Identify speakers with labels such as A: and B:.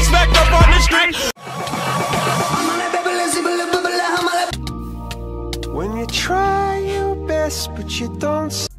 A: respect up on the street.
B: When you try your best, but you don't.